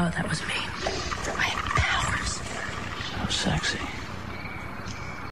Oh, that was me. I have powers. So sexy.